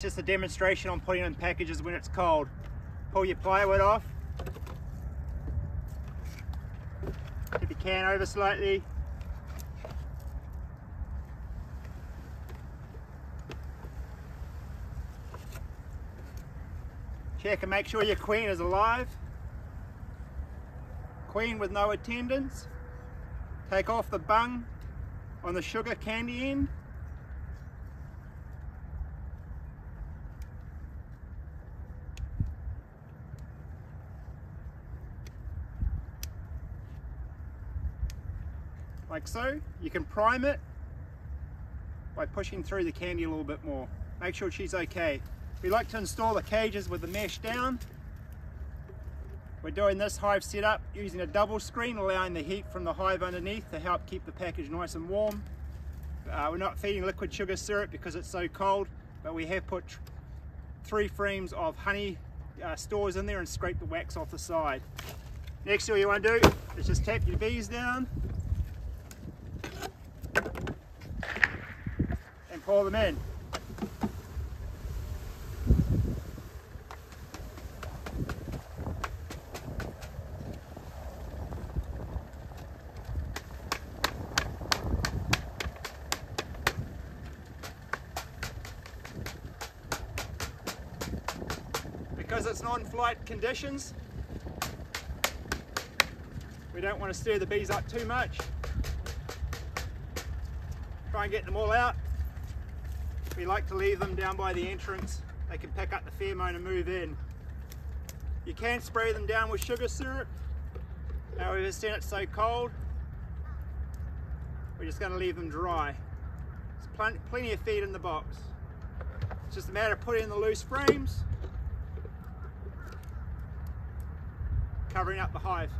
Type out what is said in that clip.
Just a demonstration on putting in packages when it's cold. Pull your plywood off. Tip your can over slightly. Check and make sure your queen is alive. Queen with no attendants. Take off the bung on the sugar candy end. Like so. You can prime it by pushing through the candy a little bit more. Make sure she's okay. We like to install the cages with the mesh down. We're doing this hive setup using a double screen, allowing the heat from the hive underneath to help keep the package nice and warm. Uh, we're not feeding liquid sugar syrup because it's so cold, but we have put three frames of honey uh, stores in there and scrape the wax off the side. Next, all you want to do is just tap your bees down pull them in. Because it's non-flight conditions, we don't want to stir the bees up too much. Try and get them all out. We like to leave them down by the entrance. They can pick up the pheromone and move in. You can spray them down with sugar syrup. However, since it's so cold, we're just going to leave them dry. There's plenty, plenty of feed in the box. It's just a matter of putting in the loose frames, covering up the hive.